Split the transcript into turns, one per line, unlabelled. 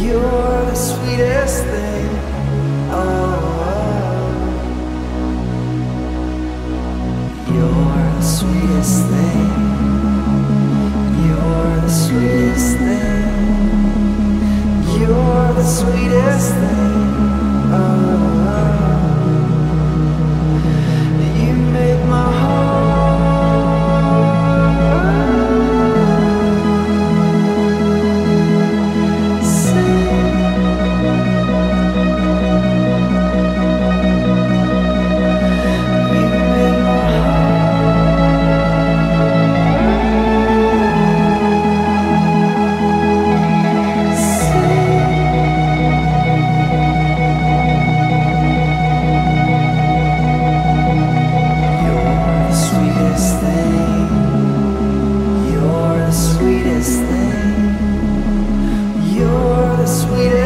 You're the sweetest thing. Oh. You're the sweetest thing. You're the sweetest thing. You're the sweetest thing. Oh. sweeter.